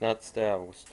15 августа.